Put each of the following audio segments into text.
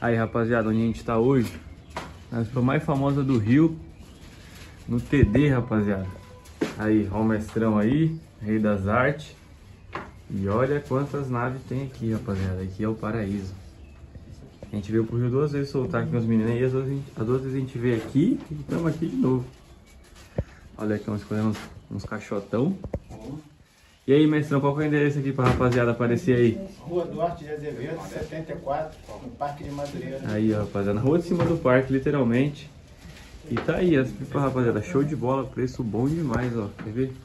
Aí, rapaziada, onde a gente tá hoje? Na expo mais famosa do Rio. No TD, rapaziada. Aí, ó o mestrão aí, rei das artes. E olha quantas naves tem aqui, rapaziada. Aqui é o paraíso. A gente veio pro Rio duas vezes soltar aqui os meninos e as duas, as duas vezes a gente veio aqui e estamos aqui de novo. Olha aqui, vamos escolhendo uns, uns caixotão. E aí, mestrão, qual que é o endereço aqui pra rapaziada aparecer aí? Rua Duarte de Azevedo, 74, no Parque de Madureira. Aí, ó, rapaziada, na rua de cima do parque, literalmente. E tá aí, as pipas, rapaziada, show de bola, preço bom demais, ó, quer ver?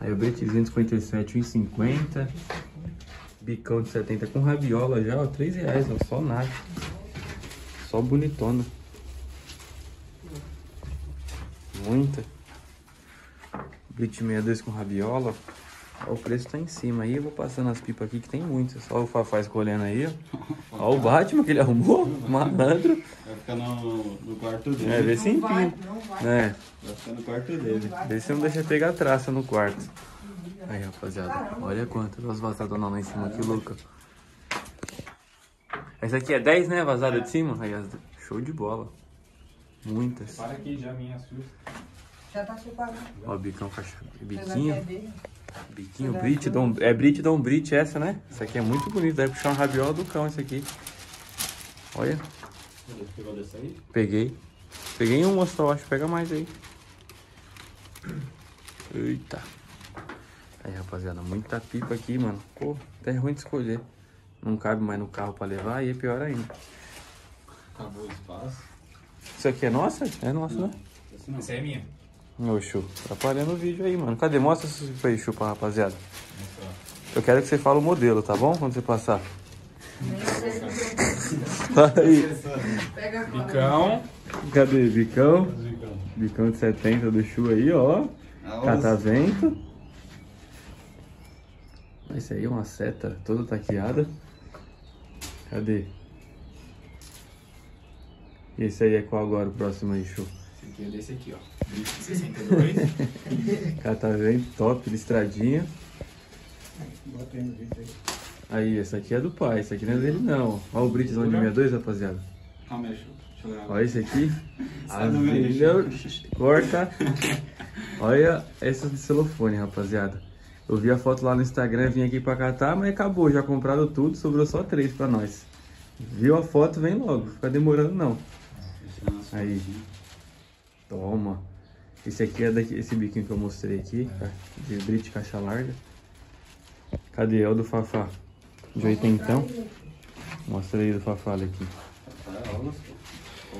Aí o bretezinho de 57, 1,50. Bicão de 70 com rabiola já, ó, 3 reais, ó, só nada. Só bonitona. Muita. Brit 62 com rabiola. Ó, o preço tá em cima aí, eu vou passando as pipas aqui que tem muitas. Só o Fafá escolhendo aí, ó. Ó o Batman que ele arrumou, malandro. Vai ficar no, no quarto dele. É, vê se empina. É, Vai ficar no quarto dele. vê se não deixa pegar traça no quarto. Aí, rapaziada, olha quantas as vazadas não lá em cima, que louca. Essa aqui é 10, né, vazada de cima? Aí, show de bola. Muitas. Para aqui já, minha assusta. Já tá separado. Ó, bicão, é biquinho. Biquinho, Brit, Dom, é Brit, Dom Brit essa, né? Essa aqui é muito bonita, deve puxar uma rabiola do cão esse aqui. Olha, Você pegou dessa aí? peguei. Peguei uma só, acho, pega mais aí. Eita. Aí, rapaziada, muita pipa aqui, mano. Pô, até é ruim de escolher. Não cabe mais no carro pra levar e é pior ainda. Acabou o espaço. Isso aqui é nossa? É nossa, né? Não. Essa é minha. Ô, Chu, atrapalhando o vídeo aí, mano. Cadê? Mostra isso aí, Chu, pra rapaziada. Eu quero que você fale o modelo, tá bom? Quando você passar. Fala aí. Pega a cola. Bicão. Cadê? Bicão? Bicão de 70 do Chu aí, ó. Ah, Catavento. Esse aí é uma seta toda taqueada. Cadê? E esse aí é qual agora, o próximo aí, Chu? Esse aqui é desse aqui, ó. 62. Catavento, top, listradinha. Bota aí no vídeo aí. Aí, esse aqui é do pai, esse aqui não é dele não. Olha o Britzão de 62, rapaziada. Calma aí, deixa eu- deixa eu gravar. Olha esse aqui. Corta. Olha essa de celofone, rapaziada. Eu vi a foto lá no Instagram, vim aqui pra catar, mas acabou, já compraram tudo, sobrou só três pra nós. Viu a foto, vem logo, fica demorando não. Dar uma Aí. Toma. Esse aqui é daqui, esse biquinho que eu mostrei aqui, tá? de Brit caixa larga. Cadê? É o do Fafá. De oitentão. Mostra aí do Fafá aqui.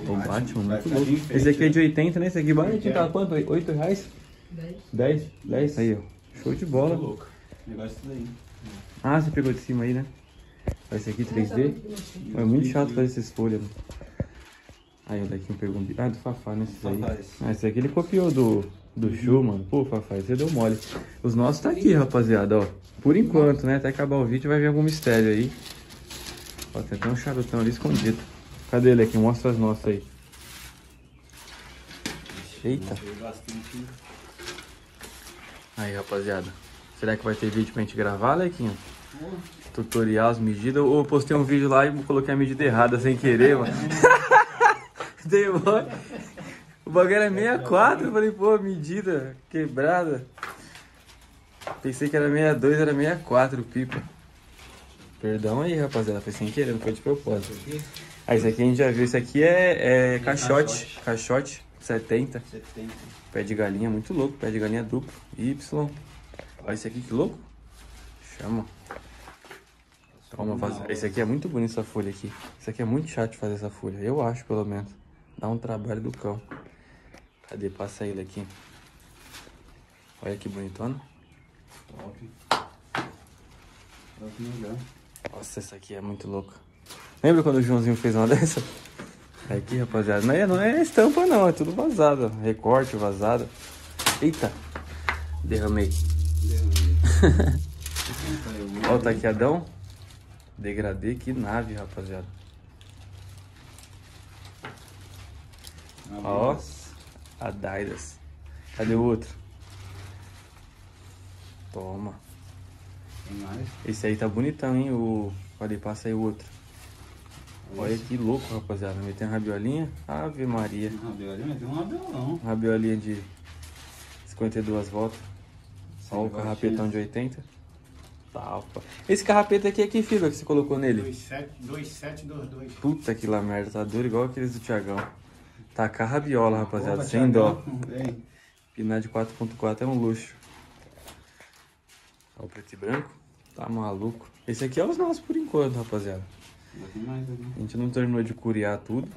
O Batman, muito louco. Esse aqui é de 80, né? Esse aqui baratinho, tá quanto? 8 reais? Dez. 10? 10? Aí, ó. Show de bola. Louco. Ah, você pegou de cima aí, né? Esse aqui 3D. É muito chato fazer essas folhas. né? Aí, o daqui pegou um... Ah, do Fafá, né? Esses aí. Ah, esse aqui ele copiou do, do show, mano. Pô, Fafá, você deu mole. Os nossos tá aqui, rapaziada, ó. Por enquanto, né? Até acabar o vídeo vai vir algum mistério aí. Ó, tem até um charutão ali escondido. Cadê ele aqui? Mostra as nossas aí. Eita. Bastante. Aí, rapaziada. Será que vai ter vídeo pra gente gravar, Lequinho? Tutorial, as medidas. Ou eu postei um vídeo lá e coloquei a medida errada sem querer, mano. Mole. O bagulho era 64, eu falei, pô, medida quebrada. Pensei que era 62, era 64 o pipa. Perdão aí, rapaziada, foi sem querer, não foi de propósito. Ah, esse aqui a gente já viu, esse aqui é, é caixote, caixote 70. 70. Pé de galinha, muito louco. Pé de galinha duplo. Y. Olha esse aqui, que louco. Chama. Toma, faz... Esse aqui é muito bonito, essa folha aqui. Esse aqui é muito chato de fazer essa folha. Eu acho, pelo menos. Dá um trabalho do cão. Cadê? Passa ele aqui. Olha que bonitona. Top. Top. Nossa, essa aqui é muito louca. Lembra quando o Joãozinho fez uma dessa? Aqui, rapaziada. Não é, não é estampa, não. É tudo vazado. Recorte, vazado. Eita. Derramei. Olha o taqueadão. Degradê, que nave, rapaziada. Ó, a Daidas. Cadê o outro? Toma. Tem mais? Esse aí tá bonitão, hein? O... Olha, passa aí o outro. Olha que louco, rapaziada. Metendo rabiolinha. Ave Maria. Tem um rabiolão. Rabiolinha de 52 voltas. Só o carrapetão baixinho. de 80. Tá, opa. Esse carrapeta aqui é que fibra que você colocou nele? 2722. Puta que lá merda, tá duro igual aqueles do Tiagão. Tacar rabiola, rapaziada, Opa, sem dó. Vem. Pinar de 4.4 é um luxo. Ó, o preto e branco. Tá maluco. Esse aqui é os nossos por enquanto, rapaziada. Mais. A gente não terminou de curiar tudo.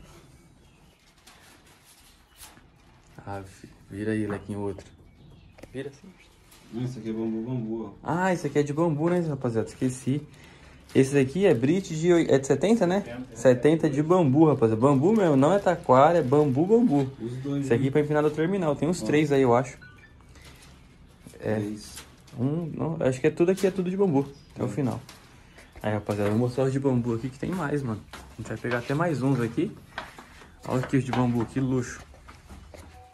Ah, vira aí, Lequinho, outro. Vira assim. Esse aqui é bambu, bambu. Ah, esse aqui é de bambu, né, rapaziada? Esqueci. Esse daqui é Brit de, é de 70, né? 70 de bambu, rapaziada. Bambu mesmo, não é taquara, é bambu, bambu. Os dois. Esse aqui é pra empinar do terminal. Tem uns três aí, eu acho. É. Três. Um, não, acho que é tudo aqui, é tudo de bambu. Até o final. Aí, rapaziada, vou mostrar os de bambu aqui que tem mais, mano. A gente vai pegar até mais uns aqui. Olha aqui os de bambu, que luxo.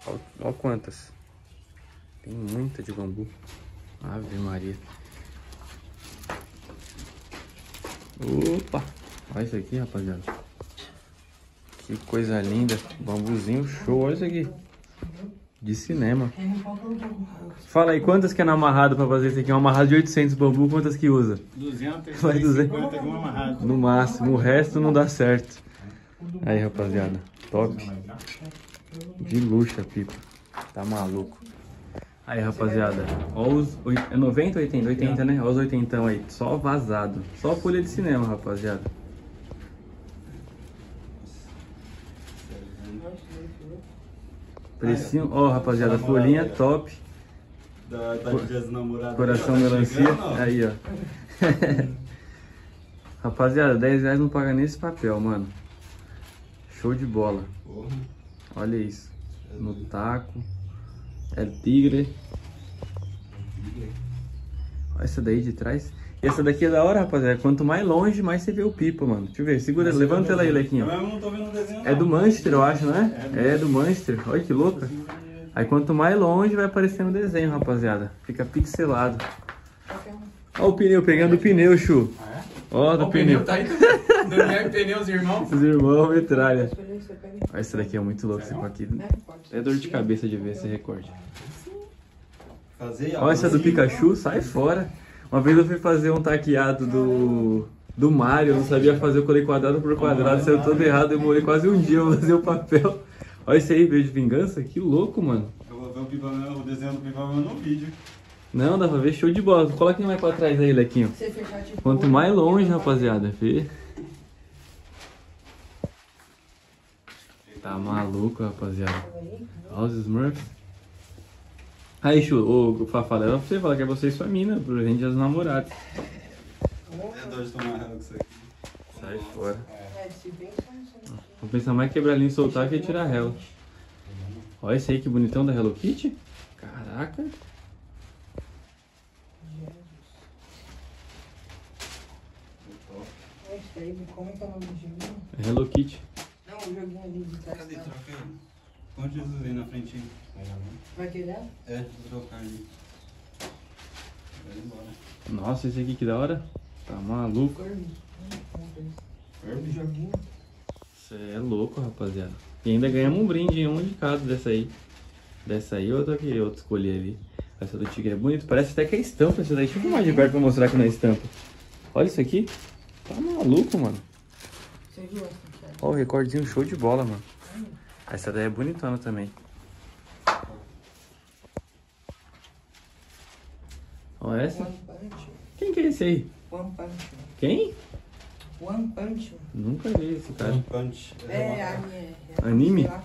Olha, olha quantas. Tem muita de bambu. Ave Maria. Opa! Olha isso aqui, rapaziada. Que coisa linda. Bambuzinho show. Olha isso aqui. De cinema. Fala aí, quantas que é na amarrado pra fazer isso aqui? É um amarrado de 800 bambu, quantas que usa? 200 Vai 250 de um amarrado. No máximo, o resto não dá certo. Aí, rapaziada, top. De luxo a pipa. Tá maluco. Aí, rapaziada, ó os... oi- É 90 ou 80? 80, né? Ó os 80 aí, só vazado. Só folha de cinema, rapaziada. Precinho, ó, rapaziada, folhinha top. Da, da Dia dos Namorados. Coração Tá melancia. ó. Aí, ó. Rapaziada, 10 reais não paga nesse papel, mano. Show de bola. Olha isso. No taco. É tigre. Olha essa daí de trás. E essa daqui é da hora, rapaziada. Quanto mais longe, mais você vê o pipa, mano. Deixa eu ver. Segura, levanta ela aí, Lequinho. Eu não tô vendo o desenho, É não. do Manchester, eu acho, né? É do Manchester. Olha que louca. Aí quanto mais longe vai aparecendo o desenho, rapaziada. Fica pixelado. Ó o pneu, pegando o pneu, Chu. Ó, do o pneu. pneu tá aí também. Daniel pneus, irmão. Esses irmãos, metralha. Olha, esse daqui é muito louco, esse aqui. Ser. É dor de cabeça de ver esse recorde. Fazer Olha essa do Pikachu, sai fora. Uma vez eu fui fazer um taqueado do, do Mario, eu não sabia fazer, eu colei quadrado por quadrado, saiu todo errado, eu demorei quase um dia pra fazer o papel. Olha esse aí, veio de vingança, que louco, mano. Eu vou ver o, pipa, meu- o desenho do Pipa meu no vídeo. Não, dá pra ver, show de bola. Coloca mais pra trás aí, Lequinho. Tipo. Quanto mais longe, rapaziada, vê. Tá maluco, rapaziada. Olha os Smurfs. Aí, Chu, ô Fafá, leva pra você falar que é você e sua mina, pro gente dos namorados. É dor de tomar raiva com isso aqui. Sai fora. É, se bem só Vou pensar mais quebrar linha e soltar que tirar ela. Olha esse aí que bonitão da Hello Kitty. Caraca. É isso aí, como é que é o nome do joguinho? É Hello Kitty. O joguinho ali de trás. Cadê? Troca aí. Põe Jesus aí na frente. hein? Vai querer? É, vou trocar ali. Vai embora. Nossa, esse aqui que da hora. Tá maluco. Kirby. Joguinho. Você é louco, rapaziada. E ainda ganhamos um brinde, um de cada dessa aí. Dessa aí, outra que eu escolhi ali. Essa do tigre é bonito. Parece até que é estampa essa daí. Deixa eu filmar de perto pra mostrar que não é estampa. Olha isso aqui. Tá maluco, mano. Você viu? Ó, o recordinho show de bola, mano. Essa daí é bonitona também. Ó, essa. One Punch. Quem que é esse aí? One Punch. Quem? One Punch. Nunca vi esse cara. Punch. É, uma- anime. é- Anime? É uma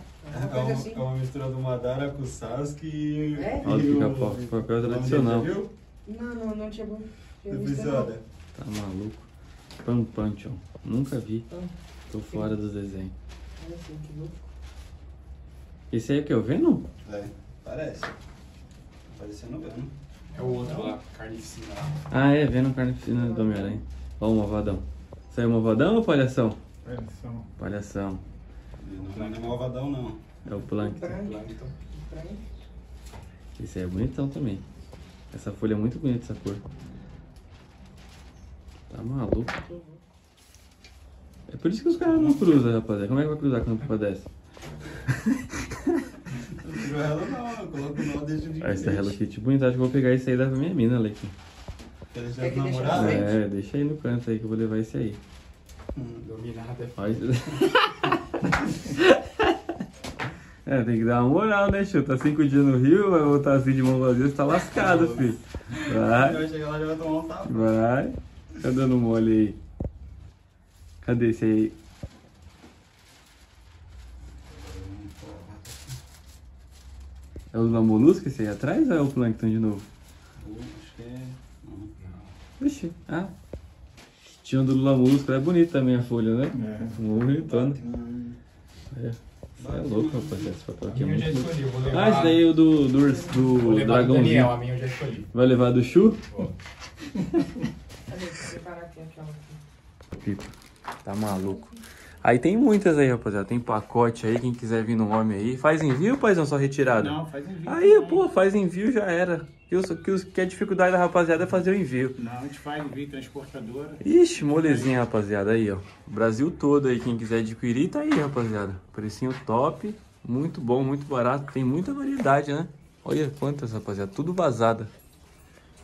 É uma, assim. é uma mistura do Madara com o Sasuke e. É? Olha e o o- pica-pau, papel tradicional. viu? Não, não, não tinha bom. visto. Tá maluco. Pan Punchon. Nunca vi. Pan. Tô fora dos desenhos. Olha assim, que louco. Esse aí é o que? O Venom? É, parece. Tá Parecendo Venom. É o outro lá, carnificina. Ah, é. Venom Carnificina do Homem-Aranha. Ó o Malvadão. Saiu Malvadão ou palhação? Palhação. Ele Não é malvadão, não. É o Plankton. Plankton. Plankton. Esse aí é bonitão também. Essa folha é muito bonita, essa cor. Tá maluco. É por isso que os caras não cruzam, rapaziada. Como é que vai cruzar com uma pipa dessa? Não ela não, eu coloco não, deixa de Ah, essa Hello Kitty bonita. Acho que vou pegar esse aí pra minha mina, Leque. Quer deixar Quer que de deixe namorada? na frente? É, deixa aí no canto aí que eu vou levar esse aí. Hum. Dominada é Olha. É, tem que dar uma moral, né, Chu? Tá cinco dias no Rio, vai voltar assim de mão vazia, você tá lascado, filho. Vai, Vai chegar lá e já vai tomar um tapa. vai. Tá dando mole aí. Cadê esse aí? É o Lula Molusca esse aí atrás ou é o Plankton de novo? Acho que é. Não. Vixe, ah. Tinha um do Lula Molusca, é bonito também a folha, né? É. Muito bonitona. É. Você é louco, rapaziada. Esse papel A aqui é minha eu já muito escolhi, eu vou levar. Ah, esse daí é o do, do, Vou do levar dragãozinho. Daniel, a minha eu já escolhi. Vai levar do Chu? Vou. Cadê? Vou preparar aqui aqui. Pipa. Tá maluco. Aí tem muitas aí, rapaziada. Tem pacote aí, quem quiser vir no homem aí. Faz envio, paizão, só retirada? Não, faz envio. Aí, também. pô, faz envio já era. Que, os- que, os- que a dificuldade da rapaziada é fazer o envio. Não, a gente faz envio transportadora. Ixi, molezinha, rapaziada. Aí, ó. Brasil todo aí, quem quiser adquirir, tá aí, rapaziada. Precinho top. Muito bom, muito barato. Tem muita variedade, né? Olha quantas, rapaziada. Tudo vazada.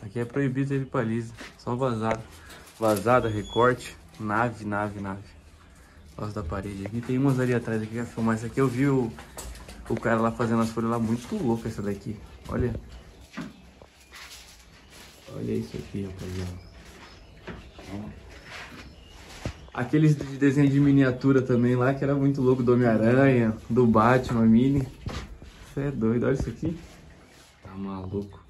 Aqui é proibido ter paliza. Só vazada. Vazada, recorte. Nave, nave, nave. Gosto da parede aqui. Tem umas ali atrás aqui que vai filmar. Essa aqui eu vi o, o cara lá fazendo as folhas lá. Muito louco essa daqui. Olha. Olha isso aqui, rapaziada. Aqueles de desenho de miniatura também lá, que era muito louco, do Homem-Aranha, do Batman, Mini. Você é doido, olha isso aqui. Tá maluco.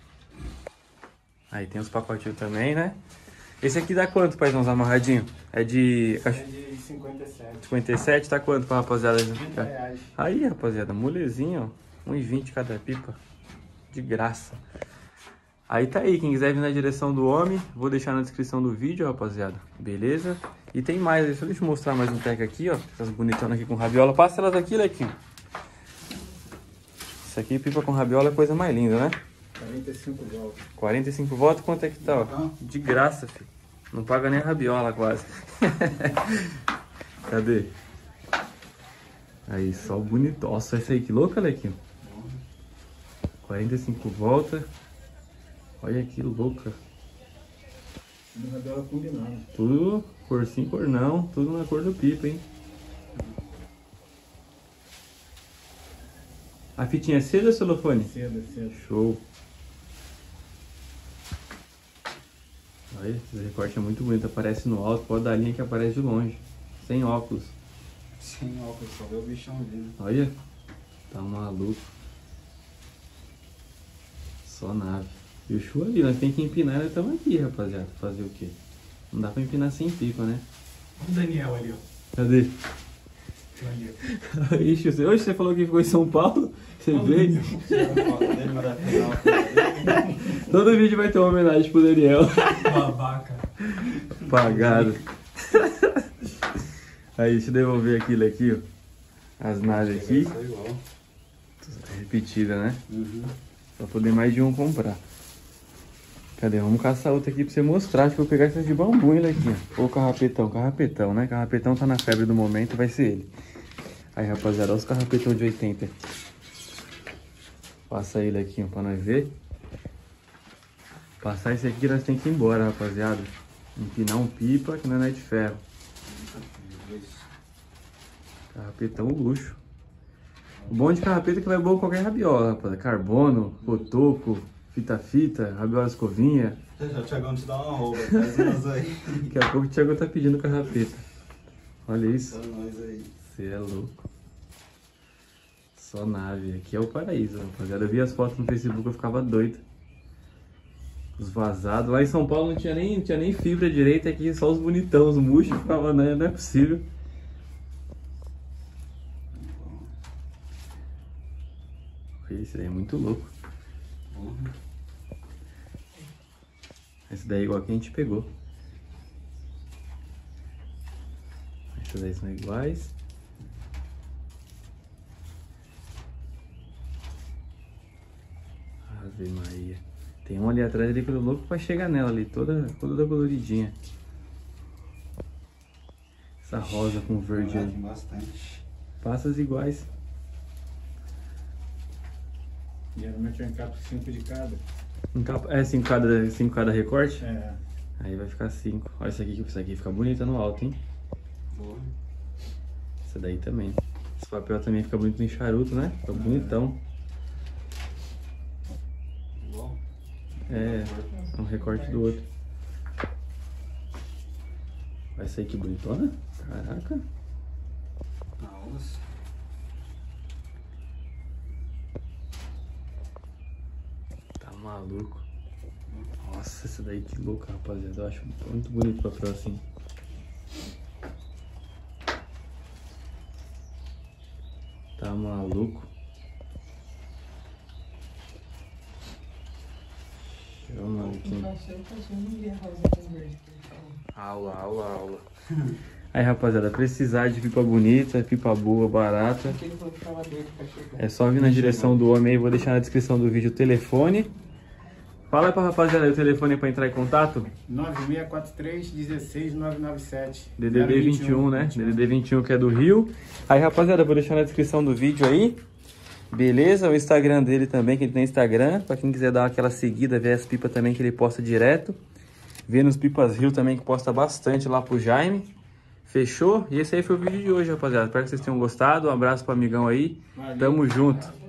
Aí tem os pacotinhos também, né? Esse aqui dá quanto, paizão, amarradinho? É de É de 57. 57, tá quanto pra rapaziada? 30 reais. Aí, rapaziada, molezinho, ó. 1,20 cada pipa. De graça. Aí tá aí, quem quiser vir na direção do homem, vou deixar na descrição do vídeo, rapaziada. Beleza? E tem mais, deixa eu mostrar mais um pack aqui, ó. Essas bonitonas aqui com rabiola. Passa elas aqui, Lequinho. Isso aqui, pipa com rabiola, é coisa mais linda, né? 45 voltas. 45 votos, quanto é que tá, ó? De graça, filho. Não paga nem a rabiola, quase. Cadê? Aí, só bonito. Nossa, essa aí que louca, Lequinho. 45 voltas. Olha que louca. Rabiola combinada. Tudo cor sim, cor não. Tudo na cor do pipa, hein? A fitinha é cedo ou celofane? Cedo, cedo. Show. Olha, esse recorte é muito bonito. Aparece no alto, pode dar linha que aparece de longe. Sem óculos. Sem óculos, só vê o bichão vindo. Olha. Tá maluco. Só nave. E o chu ali, nós tem que empinar, nós estamos aqui, rapaziada. Fazer o quê? Não dá pra empinar sem pipa, né? Olha o Daniel ali, ó. Cadê? Ixi, você, hoje você falou que ficou em São Paulo? Você veio? Todo vídeo vai ter uma homenagem pro Daniel. Babaca. Pagado. Aí, deixa eu devolver aquilo aqui, ó. As naves aqui. Repetida, né? Uhum. Pra poder mais de um comprar. Cadê? Vamos caçar outra aqui pra você mostrar. Acho que eu vou pegar essas de bambu, ele aqui. Ou carrapetão, carrapetão, né? Carrapetão tá na febre do momento, vai ser ele. Aí, rapaziada, olha os carrapetão de 80. Passa ele aqui, ó, pra nós ver. Passar esse aqui, nós tem que ir embora, rapaziada. Empinar um pipa que não é de ferro. Carrapetão luxo. O bom de carrapeta é que vai bom qualquer rabiola, rapaz. Carbono, cotoco, fita-fita, rabiola escovinha. Já o Thiagão te dá uma roupa, faz umas aí. Daqui a pouco o Thiago tá pedindo carrapeta. Olha isso. Só nós aí. Você é louco. Só nave. Aqui é o paraíso, rapaziada. Eu vi as fotos no Facebook, eu ficava doido. Os vazados. Lá em São Paulo não tinha nem, não tinha nem fibra direita aqui, só os bonitão, os murchos. Ficava, não, não é possível. Esse daí é muito louco. Uhum. Esse daí é igual que a gente pegou. Esses daí são iguais. Ave Maria. Tem um ali atrás ali que eu tô louco pra chegar nela ali, toda, toda coloridinha. Essa rosa com verde. Bastante. Passas iguais. Geralmente eu encapo 5 de cada. Encapa- É 5 cada, cinco cada recorte? É. Aí vai ficar 5. Olha essa aqui, que essa aqui fica bonita no alto, hein? Boa. Essa daí também. Esse papel também fica bonito no charuto, né? Fica bonitão. Igual. É, é um recorte do outro. Vai sair que bonitona? Caraca. Aulas. Maluco. Nossa, essa daí que louca, rapaziada. Eu acho muito bonito o papel assim. Tá maluco. Ele falou. Aula, aula, aula. Aí, rapaziada, precisar de pipa bonita, pipa boa, barata, é só vir na direção do homem aí. Vou deixar na descrição do vídeo o telefone. Fala aí pra rapaziada o telefone pra entrar em contato. 9643 16997. DDD 21, né? DDD 21 que é do Rio. Aí, rapaziada, vou deixar na descrição do vídeo aí. Beleza? O Instagram dele também, que ele tem Instagram. Pra quem quiser dar aquela seguida, ver as pipas também que ele posta direto. Ver nos Pipas Rio também, que posta bastante lá pro Jaime. Fechou? E esse aí foi o vídeo de hoje, rapaziada. Espero que vocês tenham gostado. Um abraço pro amigão aí. Valeu. Tamo junto.